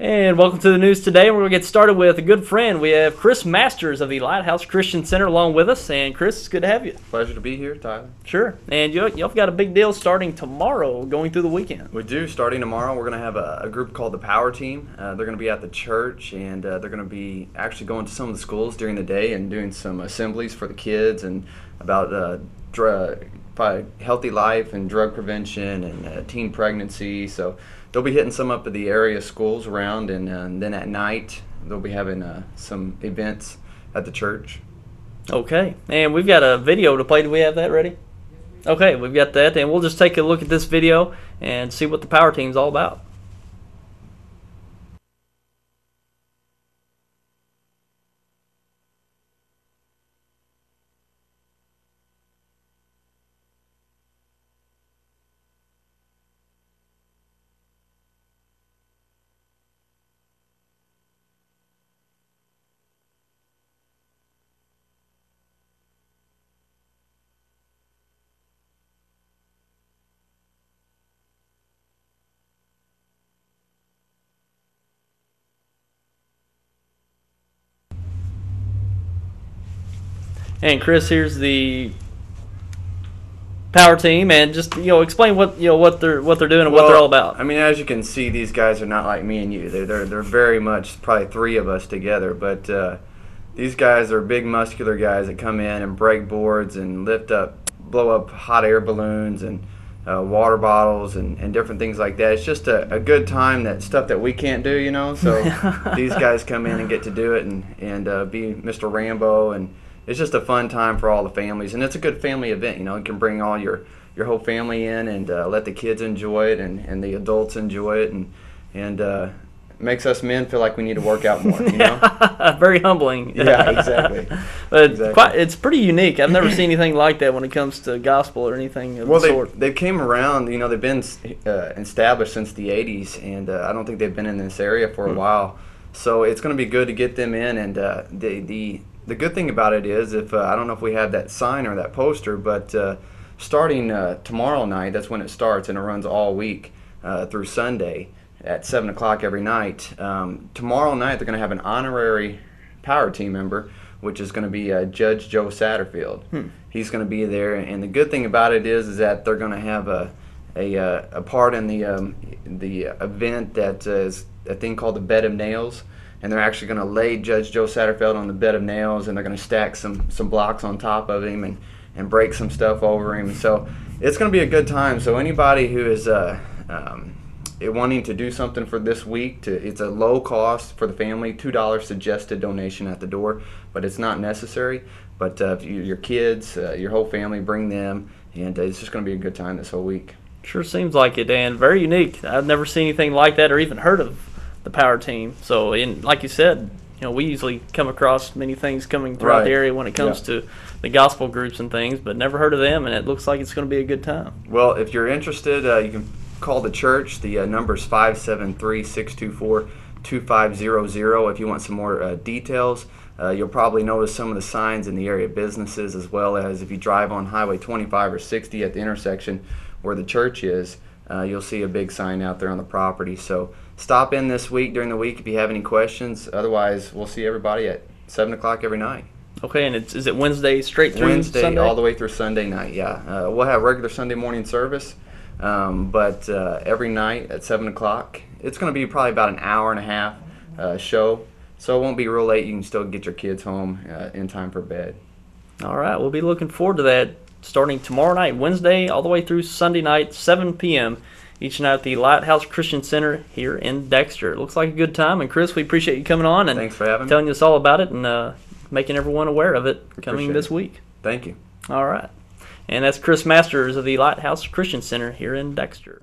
And welcome to the news today. We're going to get started with a good friend. We have Chris Masters of the Lighthouse Christian Center along with us. And Chris, it's good to have you. Pleasure to be here, Tyler. Sure. And you, y'all got a big deal starting tomorrow, going through the weekend. We do. Starting tomorrow, we're going to have a, a group called the Power Team. Uh, they're going to be at the church, and uh, they're going to be actually going to some of the schools during the day and doing some assemblies for the kids and about uh, dr- healthy life and drug prevention and uh, teen pregnancy. So they'll be hitting some up at the area schools around, and, uh, and then at night they'll be having uh, some events at the church. Okay, and we've got a video to play. Do we have that ready? Okay, we've got that, and we'll just take a look at this video and see what the power team's all about. And Chris, here's the power team, and just you know explain what you know what they're what they're doing and well, what they're all about. I mean, as you can see, these guys are not like me and you. They're they're, they're very much probably three of us together, but uh, these guys are big, muscular guys that come in and break boards and lift up, blow up hot air balloons and. Uh, water bottles and, and different things like that. It's just a, a good time that stuff that we can't do, you know. So these guys come in and get to do it and and uh, be Mr. Rambo and it's just a fun time for all the families, and it's a good family event. You know, you can bring all your your whole family in and uh, let the kids enjoy it, and, and the adults enjoy it, and and uh, makes us men feel like we need to work out more. You know, very humbling. Yeah, exactly. but exactly. Quite, it's pretty unique. I've never seen anything like that when it comes to gospel or anything of well, the they, sort. They came around. You know, they've been uh, established since the '80s, and uh, I don't think they've been in this area for a hmm. while. So it's going to be good to get them in, and uh, the the the good thing about it is, if uh, I don't know if we have that sign or that poster, but uh, starting uh, tomorrow night, that's when it starts, and it runs all week uh, through Sunday at seven o'clock every night. Um, tomorrow night, they're going to have an honorary power team member, which is going to be uh, Judge Joe Satterfield. Hmm. He's going to be there, and the good thing about it is, is that they're going to have a a, uh, a part in the um, the event that is a thing called the Bed of Nails and they're actually going to lay Judge Joe Satterfield on the bed of nails, and they're going to stack some some blocks on top of him and and break some stuff over him. So it's going to be a good time. So anybody who is uh, um, wanting to do something for this week, to, it's a low cost for the family, two dollars suggested donation at the door, but it's not necessary. But uh, you, your kids, uh, your whole family, bring them, and uh, it's just going to be a good time this whole week. Sure seems like it, and very unique. I've never seen anything like that or even heard of the power team. So, in like you said, you know, we usually come across many things coming throughout right. the area when it comes yeah. to the gospel groups and things, but never heard of them, and it looks like it's going to be a good time. Well, if you're interested, uh, you can call the church. The uh, number is 573 624 2500 if you want some more uh, details. Uh, you'll probably notice some of the signs in the area businesses as well as if you drive on Highway 25 or 60 at the intersection where the church is, uh, you'll see a big sign out there on the property. So stop in this week during the week if you have any questions. Otherwise, we'll see everybody at 7 o'clock every night. Okay, and it's, is it Wednesday straight through Wednesday Sunday? all the way through Sunday night, yeah. Uh, we'll have regular Sunday morning service, um, but uh, every night at 7 o'clock. It's going to be probably about an hour and a half uh, show, so it won't be real late. You can still get your kids home uh, in time for bed. All right, we'll be looking forward to that starting tomorrow night, Wednesday, all the way through Sunday night, 7 p.m each night at the Lighthouse Christian Center here in Dexter. It looks like a good time. And Chris, we appreciate you coming on and Thanks for having telling me. us all about it and uh, making everyone aware of it coming this week. Thank you. All right. And that's Chris Masters of the Lighthouse Christian Center here in Dexter.